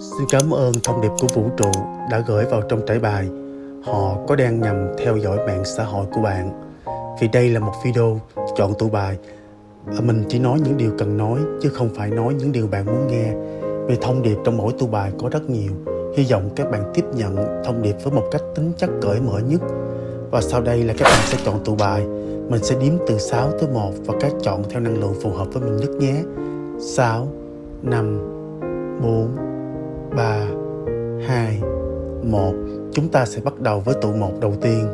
Xin cảm ơn thông điệp của vũ trụ đã gửi vào trong trải bài. Họ có đang nhằm theo dõi mạng xã hội của bạn. Vì đây là một video chọn tụ bài. À, mình chỉ nói những điều cần nói chứ không phải nói những điều bạn muốn nghe. Vì thông điệp trong mỗi tụ bài có rất nhiều. Hy vọng các bạn tiếp nhận thông điệp với một cách tính chất cởi mở nhất. Và sau đây là các bạn sẽ chọn tụ bài. Mình sẽ đếm từ 6 tới 1 và các chọn theo năng lượng phù hợp với mình nhất nhé. 6, 5, 4, 3, 2, 1 Chúng ta sẽ bắt đầu với tụ 1 đầu tiên.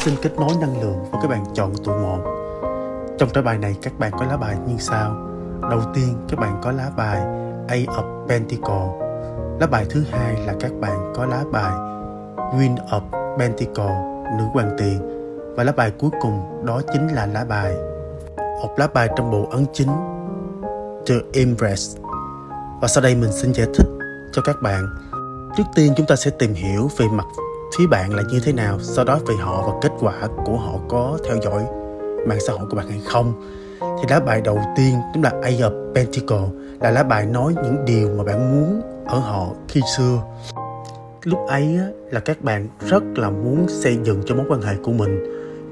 Xin kết nối năng lượng với các bạn chọn tụ 1 Trong trái bài này các bạn có lá bài như sau. Đầu tiên các bạn có lá bài A of Pentacle. Lá bài thứ hai là các bạn có lá bài Queen of Pentacle Nữ hoàng tiền. Và lá bài cuối cùng đó chính là lá bài. Một lá bài trong bộ ấn chính The Empress. Và sau đây mình xin giải thích cho các bạn. Trước tiên chúng ta sẽ tìm hiểu về mặt phía bạn là như thế nào, sau đó về họ và kết quả của họ có theo dõi mạng xã hội của bạn hay không. Thì lá bài đầu tiên chính là A of Pentacle, là lá bài nói những điều mà bạn muốn ở họ khi xưa. Lúc ấy là các bạn rất là muốn xây dựng cho mối quan hệ của mình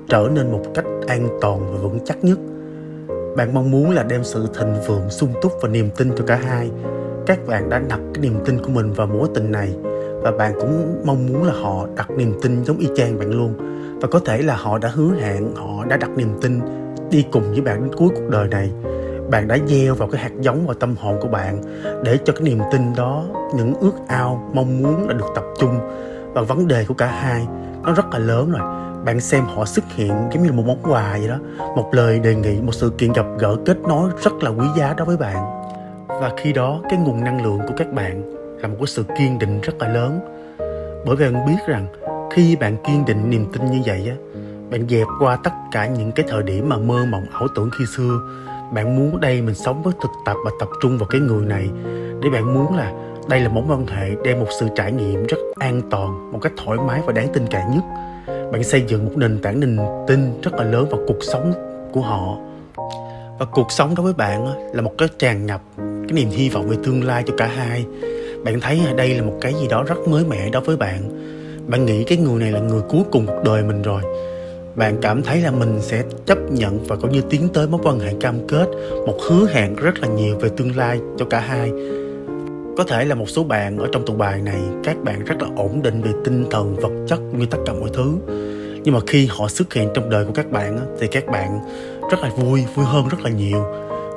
trở nên một cách an toàn và vững chắc nhất bạn mong muốn là đem sự thịnh vượng, sung túc và niềm tin cho cả hai. Các bạn đã đặt cái niềm tin của mình vào mối tình này và bạn cũng mong muốn là họ đặt niềm tin giống y chang bạn luôn. Và có thể là họ đã hứa hẹn, họ đã đặt niềm tin đi cùng với bạn đến cuối cuộc đời này. Bạn đã gieo vào cái hạt giống vào tâm hồn của bạn để cho cái niềm tin đó, những ước ao, mong muốn đã được tập trung. Và vấn đề của cả hai nó rất là lớn rồi bạn xem họ xuất hiện giống như là một món quà vậy đó. Một lời đề nghị, một sự kiện gặp gỡ kết nối rất là quý giá đối với bạn. Và khi đó, cái nguồn năng lượng của các bạn là một cái sự kiên định rất là lớn. Bởi vì bạn biết rằng, khi bạn kiên định niềm tin như vậy á, bạn dẹp qua tất cả những cái thời điểm mà mơ mộng, ảo tưởng khi xưa, bạn muốn đây mình sống với thực tập và tập trung vào cái người này, để bạn muốn là đây là mối quan hệ, đem một sự trải nghiệm rất an toàn, một cách thoải mái và đáng tin cậy nhất bạn xây dựng một nền tảng niềm tin rất là lớn vào cuộc sống của họ. Và cuộc sống đối với bạn là một cái tràn ngập cái niềm hy vọng về tương lai cho cả hai. Bạn thấy đây là một cái gì đó rất mới mẻ đối với bạn. Bạn nghĩ cái người này là người cuối cùng cuộc đời mình rồi. Bạn cảm thấy là mình sẽ chấp nhận và cũng như tiến tới mối quan hệ cam kết, một hứa hẹn rất là nhiều về tương lai cho cả hai có thể là một số bạn ở trong tụ bài này, các bạn rất là ổn định về tinh thần, vật chất như tất cả mọi thứ. Nhưng mà khi họ xuất hiện trong đời của các bạn thì các bạn rất là vui vui hơn rất là nhiều.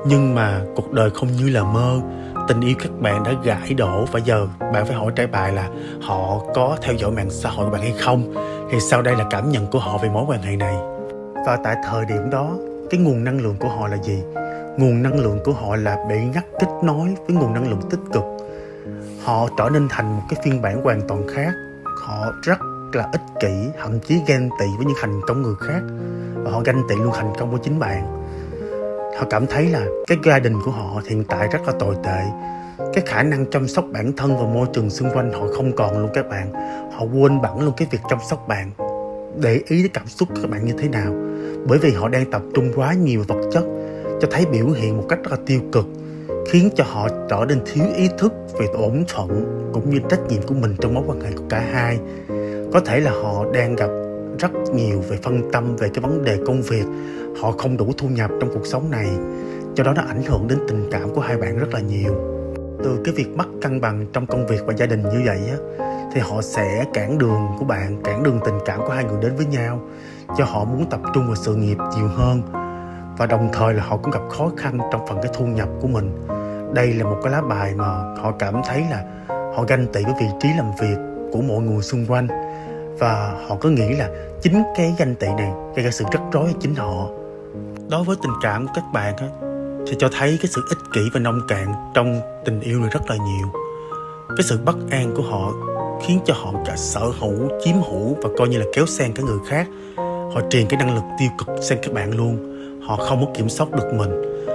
Nhưng mà cuộc đời không như là mơ. Tình yêu các bạn đã gãy đổ và giờ bạn phải hỏi trái bài là họ có theo dõi mạng xã hội của bạn hay không? Thì sau đây là cảm nhận của họ về mối quan hệ này. Và tại thời điểm đó, cái nguồn năng lượng của họ là gì? Nguồn năng lượng của họ là bị ngắt kết nối với nguồn năng lượng tích cực họ trở nên thành một cái phiên bản hoàn toàn khác. Họ rất là ích kỷ, thậm chí ghen tị với những thành công người khác. Và họ ganh tị luôn thành công của chính bạn. Họ cảm thấy là cái gia đình của họ hiện tại rất là tồi tệ. Cái khả năng chăm sóc bản thân và môi trường xung quanh họ không còn luôn các bạn. Họ quên bẵng luôn cái việc chăm sóc bạn. Để ý đến cảm xúc của các bạn như thế nào? Bởi vì họ đang tập trung quá nhiều vật chất, cho thấy biểu hiện một cách rất là tiêu cực khiến cho họ trở nên thiếu ý thức về ổn phận cũng như trách nhiệm của mình trong mối quan hệ của cả hai. Có thể là họ đang gặp rất nhiều về phân tâm về cái vấn đề công việc. Họ không đủ thu nhập trong cuộc sống này, cho đó nó ảnh hưởng đến tình cảm của hai bạn rất là nhiều. Từ cái việc mất cân bằng trong công việc và gia đình như vậy á, thì họ sẽ cản đường của bạn, cản đường tình cảm của hai người đến với nhau, cho họ muốn tập trung vào sự nghiệp nhiều hơn. Và đồng thời là họ cũng gặp khó khăn trong phần cái thu nhập của mình đây là một cái lá bài mà họ cảm thấy là họ ganh tị với vị trí làm việc của mọi người xung quanh. Và họ có nghĩ là chính cái ganh tị này gây ra sự rắc rối cho chính họ. Đối với tình cảm của các bạn á, thì cho thấy cái sự ích kỷ và nông cạn trong tình yêu này rất là nhiều. Cái sự bất an của họ khiến cho họ cả sở hữu chiếm hữu và coi như là kéo sang cái người khác. Họ truyền cái năng lực tiêu cực sang các bạn luôn. Họ không có kiểm soát được mình.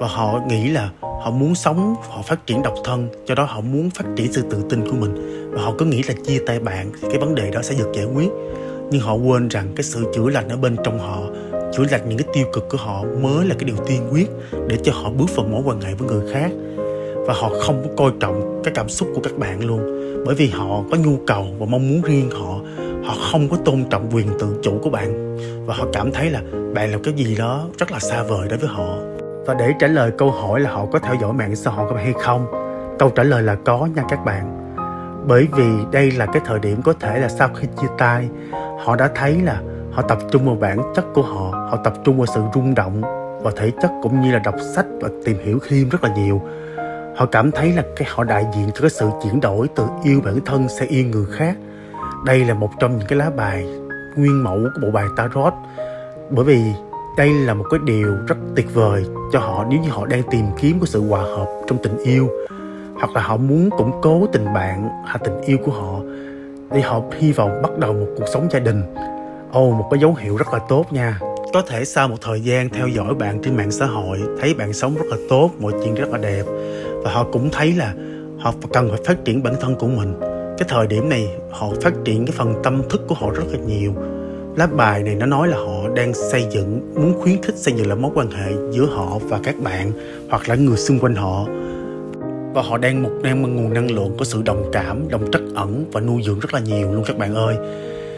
Và họ nghĩ là họ muốn sống, họ phát triển độc thân cho đó họ muốn phát triển sự tự tin của mình. Và họ cứ nghĩ là chia tay bạn thì cái vấn đề đó sẽ được giải quyết. Nhưng họ quên rằng cái sự chữa lành ở bên trong họ, chữa lành những cái tiêu cực của họ mới là cái điều tiên quyết để cho họ bước vào mối quan hệ với người khác. Và họ không có coi trọng cái cảm xúc của các bạn luôn. Bởi vì họ có nhu cầu và mong muốn riêng họ. Họ không có tôn trọng quyền tự chủ của bạn. Và họ cảm thấy là bạn là cái gì đó rất là xa vời đối với họ và để trả lời câu hỏi là họ có theo dõi mạng xã hội bạn hay không, câu trả lời là có nha các bạn. Bởi vì đây là cái thời điểm có thể là sau khi chia tay, họ đã thấy là họ tập trung vào bản chất của họ họ tập trung vào sự rung động và thể chất cũng như là đọc sách và tìm hiểu thêm rất là nhiều. Họ cảm thấy là cái họ đại diện cho cái sự chuyển đổi từ yêu bản thân sang yêu người khác. Đây là một trong những cái lá bài nguyên mẫu của bộ bài tarot. Bởi vì đây là một cái điều rất tuyệt vời cho họ nếu như họ đang tìm kiếm cái sự hòa hợp trong tình yêu hoặc là họ muốn củng cố tình bạn hay tình yêu của họ để họ hy vọng bắt đầu một cuộc sống gia đình. Ồ oh, một cái dấu hiệu rất là tốt nha. Có thể sau một thời gian theo dõi bạn trên mạng xã hội thấy bạn sống rất là tốt mọi chuyện rất là đẹp và họ cũng thấy là họ cần phải phát triển bản thân của mình. Cái thời điểm này họ phát triển cái phần tâm thức của họ rất là nhiều. Lá bài này nó nói là họ đang xây dựng, muốn khuyến khích xây dựng lại mối quan hệ giữa họ và các bạn, hoặc là người xung quanh họ. Và họ đang một đang một nguồn năng lượng có sự đồng cảm, đồng trắc ẩn và nuôi dưỡng rất là nhiều luôn các bạn ơi.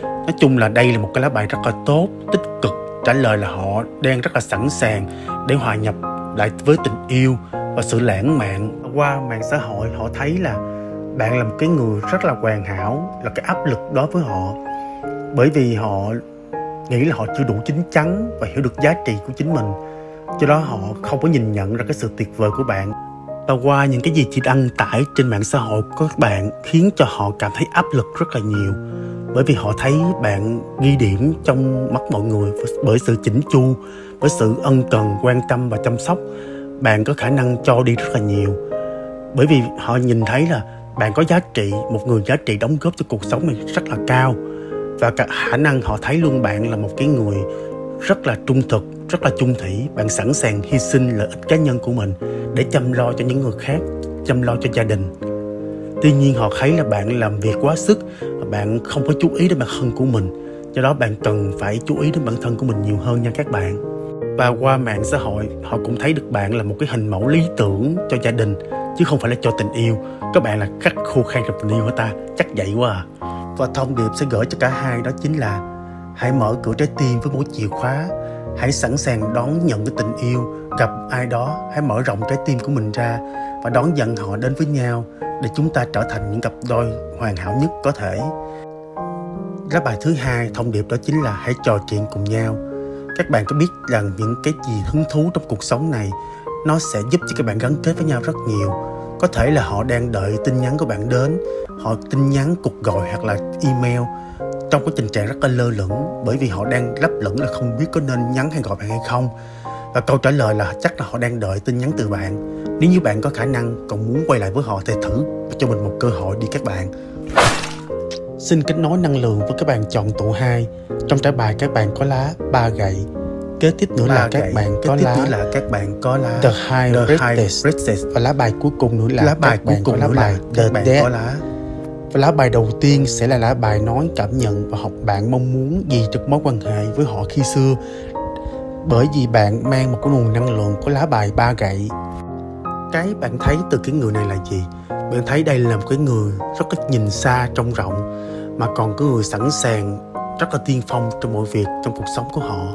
Nói chung là đây là một cái lá bài rất là tốt, tích cực, trả lời là họ đang rất là sẵn sàng để hòa nhập lại với tình yêu và sự lãng mạn. Qua mạng xã hội, họ thấy là bạn là một cái người rất là hoàn hảo, là cái áp lực đối với họ. Bởi vì họ nghĩ là họ chưa đủ chín chắn và hiểu được giá trị của chính mình. Cho đó họ không có nhìn nhận ra cái sự tuyệt vời của bạn. Và qua những cái gì chị đăng tải trên mạng xã hội của các bạn khiến cho họ cảm thấy áp lực rất là nhiều. Bởi vì họ thấy bạn ghi điểm trong mắt mọi người bởi sự chỉnh chu bởi sự ân cần, quan tâm và chăm sóc. Bạn có khả năng cho đi rất là nhiều. Bởi vì họ nhìn thấy là bạn có giá trị, một người giá trị đóng góp cho cuộc sống này rất là cao và cả khả năng họ thấy luôn bạn là một cái người rất là trung thực, rất là chung thủy. Bạn sẵn sàng hy sinh lợi ích cá nhân của mình để chăm lo cho những người khác, chăm lo cho gia đình. Tuy nhiên, họ thấy là bạn làm việc quá sức bạn không có chú ý đến bản thân của mình. Do đó, bạn cần phải chú ý đến bản thân của mình nhiều hơn nha các bạn. Và qua mạng xã hội, họ cũng thấy được bạn là một cái hình mẫu lý tưởng cho gia đình, chứ không phải là cho tình yêu. Các bạn là khắc khô khan trong tình yêu của ta? Chắc vậy quá à và thông điệp sẽ gửi cho cả hai đó chính là hãy mở cửa trái tim với mỗi chìa khóa, hãy sẵn sàng đón nhận cái tình yêu, gặp ai đó, hãy mở rộng trái tim của mình ra và đón nhận họ đến với nhau để chúng ta trở thành những cặp đôi hoàn hảo nhất có thể. Lá bài thứ hai, thông điệp đó chính là hãy trò chuyện cùng nhau. Các bạn có biết rằng những cái gì hứng thú trong cuộc sống này, nó sẽ giúp cho các bạn gắn kết với nhau rất nhiều có thể là họ đang đợi tin nhắn của bạn đến, họ tin nhắn, cuộc gọi hoặc là email. Trong cái tình trạng rất là lơ lửng, bởi vì họ đang lấp lửng là không biết có nên nhắn hay gọi bạn hay không. Và câu trả lời là chắc là họ đang đợi tin nhắn từ bạn. Nếu như bạn có khả năng, còn muốn quay lại với họ thì thử cho mình một cơ hội đi các bạn. Xin kết nối năng lượng với các bạn chọn tụ hai. Trong trải bài, các bạn có lá ba gậy kế tiếp nữa là các bạn có lá. nữa là các bạn có lá. The high, the high và lá bài cuối cùng nữa là lá bài cuối cùng nữa là the dead. có lá. Và lá bài đầu tiên sẽ là lá bài nói cảm nhận và học bạn mong muốn gì trong mối quan hệ với họ khi xưa. Bởi vì bạn mang một cái nguồn năng lượng của lá bài ba gậy. Cái bạn thấy từ cái người này là gì? Bạn thấy đây là một cái người rất là nhìn xa trông rộng mà còn có người sẵn sàng rất là tiên phong trong mọi việc trong cuộc sống của họ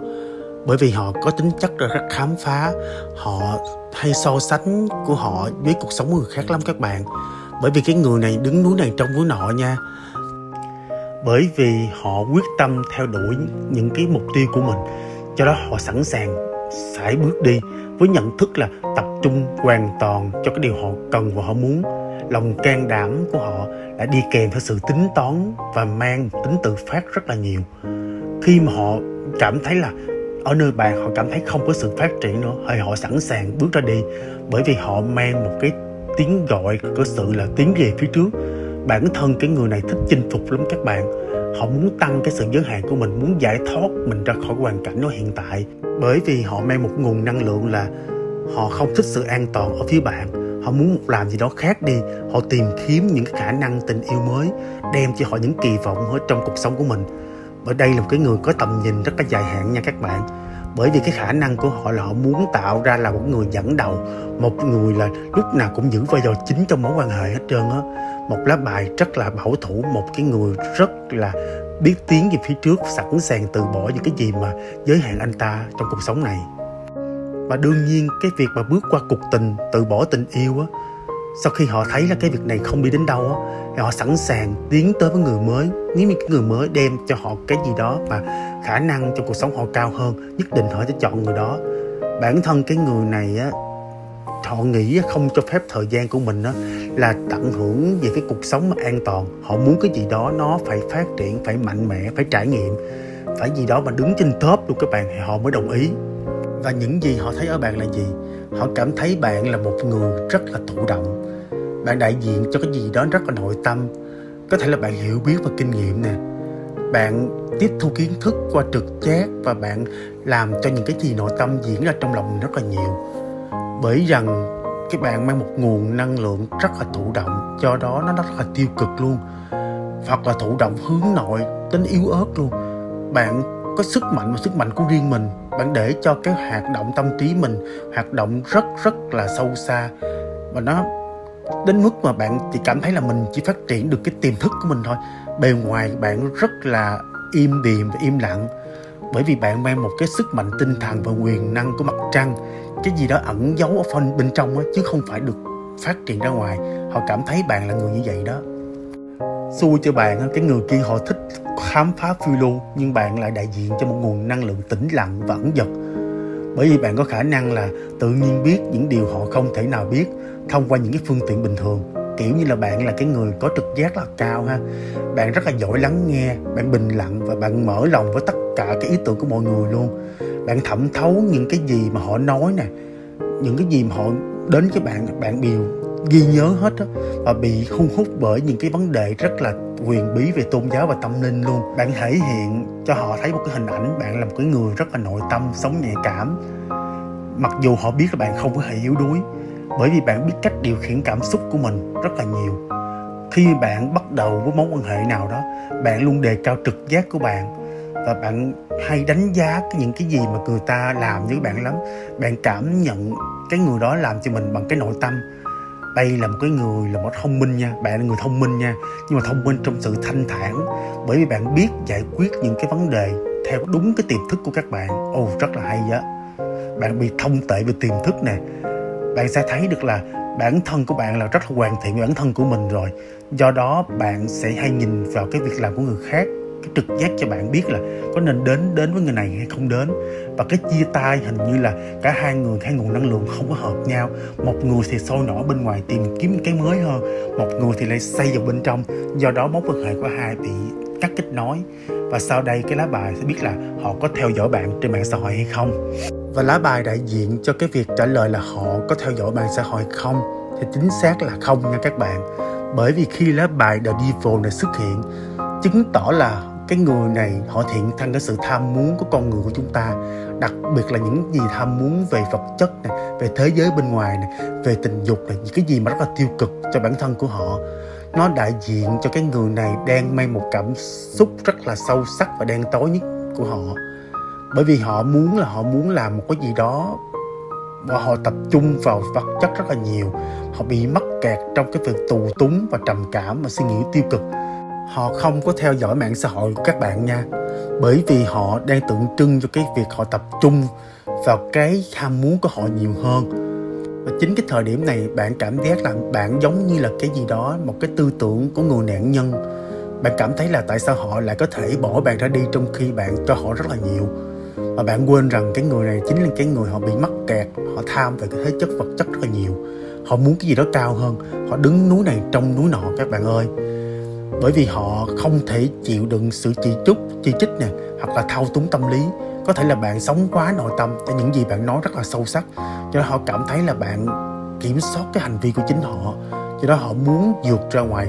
bởi vì họ có tính chất rất, rất khám phá họ hay so sánh của họ với cuộc sống của người khác lắm các bạn. Bởi vì cái người này đứng núi này trong núi nọ nha. Bởi vì họ quyết tâm theo đuổi những cái mục tiêu của mình cho đó họ sẵn sàng sải bước đi với nhận thức là tập trung hoàn toàn cho cái điều họ cần và họ muốn. Lòng can đảm của họ đã đi kèm theo sự tính toán và mang tính tự phát rất là nhiều. Khi mà họ cảm thấy là ở nơi bạn họ cảm thấy không có sự phát triển nữa hay họ sẵn sàng bước ra đi, bởi vì họ mang một cái tiếng gọi, có sự là tiến về phía trước. Bản thân cái người này thích chinh phục lắm các bạn. Họ muốn tăng cái sự giới hạn của mình, muốn giải thoát mình ra khỏi hoàn cảnh nó hiện tại, bởi vì họ mang một nguồn năng lượng là họ không thích sự an toàn ở phía bạn. Họ muốn một làm gì đó khác đi, họ tìm kiếm những cái khả năng tình yêu mới, đem cho họ những kỳ vọng ở trong cuộc sống của mình bởi đây là một cái người có tầm nhìn rất là dài hạn nha các bạn. Bởi vì cái khả năng của họ là họ muốn tạo ra là một người dẫn đầu, một người là lúc nào cũng giữ vai trò chính trong mối quan hệ hết trơn á. Một lá bài rất là bảo thủ, một cái người rất là biết tiến về phía trước, sẵn sàng từ bỏ những cái gì mà giới hạn anh ta trong cuộc sống này. Và đương nhiên cái việc mà bước qua cuộc tình, từ bỏ tình yêu á sau khi họ thấy là cái việc này không đi đến đâu á, thì họ sẵn sàng tiến tới với người mới, nếu như cái người mới đem cho họ cái gì đó mà khả năng trong cuộc sống họ cao hơn, nhất định họ sẽ chọn người đó. Bản thân cái người này á, họ nghĩ không cho phép thời gian của mình đó là tận hưởng về cái cuộc sống mà an toàn. Họ muốn cái gì đó nó phải phát triển, phải mạnh mẽ, phải trải nghiệm. Phải gì đó mà đứng trên top luôn các bạn, thì họ mới đồng ý. Và những gì họ thấy ở bạn là gì? Họ cảm thấy bạn là một người rất là thụ động. Bạn đại diện cho cái gì đó rất là nội tâm. Có thể là bạn hiểu biết và kinh nghiệm nè. Bạn tiếp thu kiến thức qua trực giác và bạn làm cho những cái gì nội tâm diễn ra trong lòng mình rất là nhiều. Bởi rằng cái bạn mang một nguồn năng lượng rất là thụ động, do đó nó rất là tiêu cực luôn. Hoặc là thụ động hướng nội, tính yếu ớt luôn. Bạn có sức mạnh và sức mạnh của riêng mình bạn để cho cái hoạt động tâm trí mình hoạt động rất rất là sâu xa. Và nó đến mức mà bạn chỉ cảm thấy là mình chỉ phát triển được cái tiềm thức của mình thôi. Bề ngoài bạn rất là im điềm và im lặng. Bởi vì bạn mang một cái sức mạnh tinh thần và quyền năng của mặt trăng. Cái gì đó ẩn giấu ở phần bên trong đó, chứ không phải được phát triển ra ngoài. Họ cảm thấy bạn là người như vậy đó xui cho bạn cái người kia họ thích khám phá phiêu lưu nhưng bạn lại đại diện cho một nguồn năng lượng tĩnh lặng và ẩn dật. Bởi vì bạn có khả năng là tự nhiên biết những điều họ không thể nào biết thông qua những cái phương tiện bình thường. Kiểu như là bạn là cái người có trực giác là cao ha. Bạn rất là giỏi lắng nghe, bạn bình lặng và bạn mở lòng với tất cả cái ý tưởng của mọi người luôn. Bạn thẩm thấu những cái gì mà họ nói nè, những cái gì mà họ đến với bạn bạn đều ghi nhớ hết á, và bị hung hút bởi những cái vấn đề rất là quyền bí về tôn giáo và tâm linh luôn. Bạn thể hiện cho họ thấy một cái hình ảnh, bạn là một cái người rất là nội tâm, sống nhạy cảm. Mặc dù họ biết là bạn không có hề yếu đuối, bởi vì bạn biết cách điều khiển cảm xúc của mình rất là nhiều. Khi bạn bắt đầu với mối quan hệ nào đó, bạn luôn đề cao trực giác của bạn, và bạn hay đánh giá những cái gì mà người ta làm với bạn lắm. Bạn cảm nhận cái người đó làm cho mình bằng cái nội tâm đây là một cái người là một thông minh nha. Bạn là người thông minh nha. Nhưng mà thông minh trong sự thanh thản. Bởi vì bạn biết giải quyết những cái vấn đề theo đúng cái tiềm thức của các bạn. Ồ oh, rất là hay á. Bạn bị thông tệ về tiềm thức nè. Bạn sẽ thấy được là bản thân của bạn là rất là hoàn thiện bản thân của mình rồi. Do đó bạn sẽ hay nhìn vào cái việc làm của người khác cái trực giác cho bạn biết là có nên đến đến với người này hay không đến. Và cái chia tay hình như là cả hai người, hai nguồn năng lượng không có hợp nhau. Một người thì sôi nổi bên ngoài tìm kiếm cái mới hơn, một người thì lại xây vào bên trong. Do đó mối quan hệ của hai bị cắt kết nối. Và sau đây cái lá bài sẽ biết là họ có theo dõi bạn trên mạng xã hội hay không. Và lá bài đại diện cho cái việc trả lời là họ có theo dõi mạng xã hội không? Thì chính xác là không nha các bạn. Bởi vì khi lá bài The Devil này xuất hiện chứng tỏ là cái người này họ thiện thân cái sự tham muốn của con người của chúng ta, đặc biệt là những gì tham muốn về vật chất này, về thế giới bên ngoài này, về tình dục này, những cái gì mà rất là tiêu cực cho bản thân của họ. Nó đại diện cho cái người này đang mang một cảm xúc rất là sâu sắc và đen tối nhất của họ. Bởi vì họ muốn là họ muốn làm một cái gì đó và họ tập trung vào vật chất rất là nhiều. Họ bị mắc kẹt trong cái việc tù túng và trầm cảm và suy nghĩ tiêu cực họ không có theo dõi mạng xã hội của các bạn nha. Bởi vì họ đang tượng trưng cho cái việc họ tập trung vào cái ham muốn của họ nhiều hơn. Và chính cái thời điểm này, bạn cảm giác là bạn giống như là cái gì đó, một cái tư tưởng của người nạn nhân. Bạn cảm thấy là tại sao họ lại có thể bỏ bạn ra đi trong khi bạn cho họ rất là nhiều. Và bạn quên rằng cái người này chính là cái người họ bị mắc kẹt, họ tham về cái thế chất vật chất rất là nhiều. Họ muốn cái gì đó cao hơn, họ đứng núi này trong núi nọ, các bạn ơi bởi vì họ không thể chịu đựng sự chỉ trích chỉ trích nè, hoặc là thao túng tâm lý. Có thể là bạn sống quá nội tâm cho những gì bạn nói rất là sâu sắc. Cho nên họ cảm thấy là bạn kiểm soát cái hành vi của chính họ. Cho đó họ muốn vượt ra ngoài,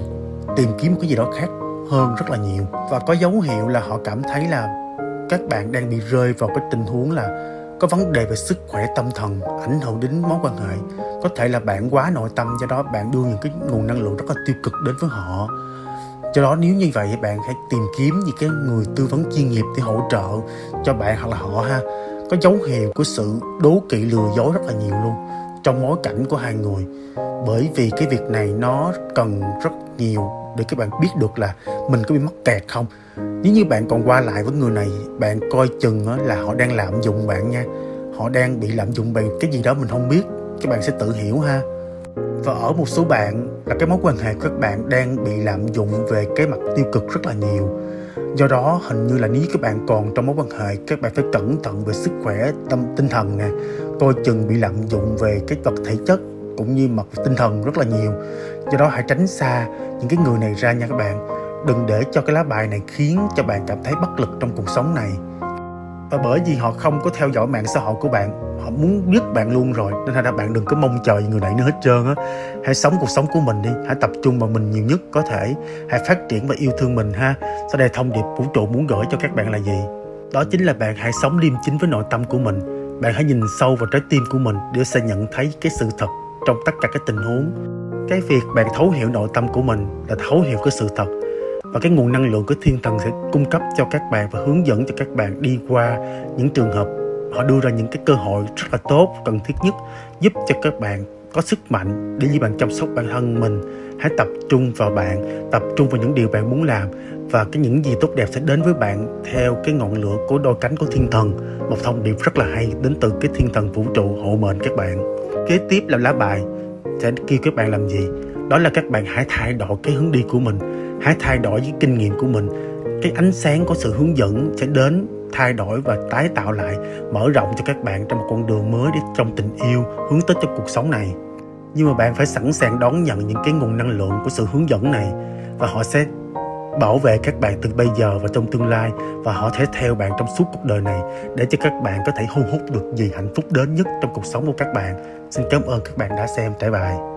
tìm kiếm cái gì đó khác hơn rất là nhiều. Và có dấu hiệu là họ cảm thấy là các bạn đang bị rơi vào cái tình huống là có vấn đề về sức khỏe tâm thần, ảnh hưởng đến mối quan hệ. Có thể là bạn quá nội tâm, do đó bạn đưa những cái nguồn năng lượng rất là tiêu cực đến với họ do đó nếu như vậy, bạn hãy tìm kiếm những cái người tư vấn chuyên nghiệp để hỗ trợ cho bạn hoặc là họ ha. Có dấu hiệu của sự đố kỵ lừa dối rất là nhiều luôn trong mối cảnh của hai người. Bởi vì cái việc này nó cần rất nhiều để các bạn biết được là mình có bị mắc kẹt không. Nếu như bạn còn qua lại với người này, bạn coi chừng là họ đang lạm dụng bạn nha. Họ đang bị lạm dụng bằng cái gì đó mình không biết, các bạn sẽ tự hiểu ha và ở một số bạn là cái mối quan hệ của các bạn đang bị lạm dụng về cái mặt tiêu cực rất là nhiều. Do đó, hình như là nếu các bạn còn trong mối quan hệ, các bạn phải cẩn thận về sức khỏe, tâm, tinh thần nè. Coi chừng bị lạm dụng về cái vật thể chất cũng như mặt tinh thần rất là nhiều. Do đó hãy tránh xa những cái người này ra nha các bạn. Đừng để cho cái lá bài này khiến cho bạn cảm thấy bất lực trong cuộc sống này. Và bởi vì họ không có theo dõi mạng xã hội của bạn họ muốn dứt bạn luôn rồi. Nên là bạn đừng có mong chờ người này nữa hết trơn á. Hãy sống cuộc sống của mình đi. Hãy tập trung vào mình nhiều nhất có thể. Hãy phát triển và yêu thương mình ha. Sau đây thông điệp vũ trụ muốn gửi cho các bạn là gì? Đó chính là bạn hãy sống liêm chính với nội tâm của mình. Bạn hãy nhìn sâu vào trái tim của mình để sẽ nhận thấy cái sự thật trong tất cả các tình huống. Cái việc bạn thấu hiểu nội tâm của mình là thấu hiểu cái sự thật. Và cái nguồn năng lượng của thiên thần sẽ cung cấp cho các bạn và hướng dẫn cho các bạn đi qua những trường hợp họ đưa ra những cái cơ hội rất là tốt, cần thiết nhất, giúp cho các bạn có sức mạnh để như bạn chăm sóc bản thân mình. Hãy tập trung vào bạn, tập trung vào những điều bạn muốn làm và cái những gì tốt đẹp sẽ đến với bạn theo cái ngọn lửa của đôi cánh của thiên thần. Một thông điệp rất là hay đến từ cái thiên thần vũ trụ hộ mệnh các bạn. Kế tiếp là lá bài. Sẽ kêu các bạn làm gì? Đó là các bạn hãy thay đổi cái hướng đi của mình, hãy thay đổi với kinh nghiệm của mình. Cái ánh sáng của sự hướng dẫn sẽ đến thay đổi và tái tạo lại, mở rộng cho các bạn trong một con đường mới để trong tình yêu hướng tới cho cuộc sống này. Nhưng mà bạn phải sẵn sàng đón nhận những cái nguồn năng lượng của sự hướng dẫn này, và họ sẽ bảo vệ các bạn từ bây giờ và trong tương lai, và họ sẽ theo bạn trong suốt cuộc đời này để cho các bạn có thể thu hút được gì hạnh phúc đến nhất trong cuộc sống của các bạn. Xin cảm ơn các bạn đã xem trải bài.